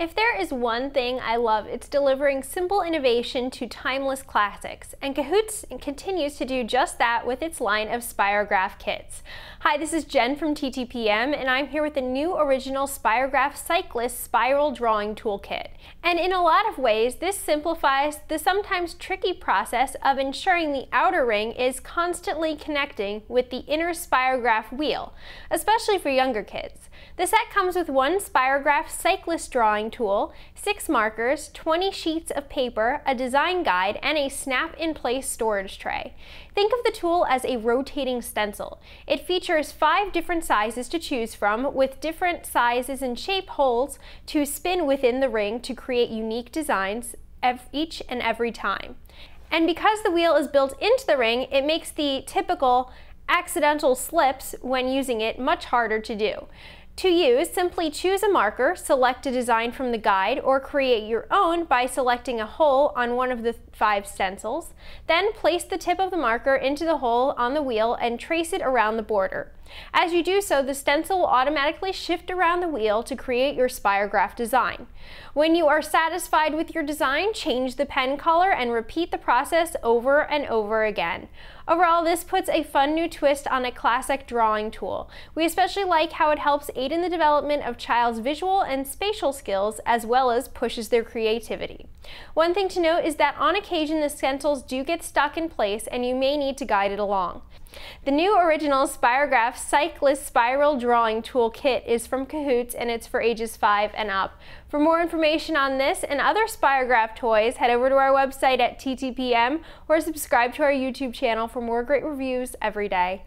If there is one thing I love, it's delivering simple innovation to timeless classics, and Kahootz continues to do just that with its line of Spirograph kits. Hi, this is Jen from TTPM, and I'm here with the new original Spirograph Cyclex Spiral Drawing Toolkit. And in a lot of ways, this simplifies the sometimes tricky process of ensuring the outer ring is constantly connecting with the inner Spirograph wheel, especially for younger kids. The set comes with one Spirograph Cyclex drawing tool, six markers, 20 sheets of paper, a design guide, and a snap-in-place storage tray. Think of the tool as a rotating stencil. It features five different sizes to choose from, with different sizes and shape holes to spin within the ring to create unique designs each and every time. And because the wheel is built into the ring, it makes the typical accidental slips when using it much harder to do. To use, simply choose a marker, select a design from the guide, or create your own by selecting a hole on one of the five stencils. Then place the tip of the marker into the hole on the wheel and trace it around the border. As you do so, the stencil will automatically shift around the wheel to create your spirograph design. When you are satisfied with your design, change the pen color and repeat the process over and over again. Overall, this puts a fun new twist on a classic drawing tool. We especially like how it helps aid in the development of child's visual and spatial skills as well as pushes their creativity. One thing to note is that on occasion the stencils do get stuck in place and you may need to guide it along. The new original Spirograph Cyclex Spiral Drawing Tool Kit is from Kahootz and it's for ages 5 and up. For more information on this and other Spirograph toys, head over to our website at TTPM or subscribe to our YouTube channel for more great reviews every day.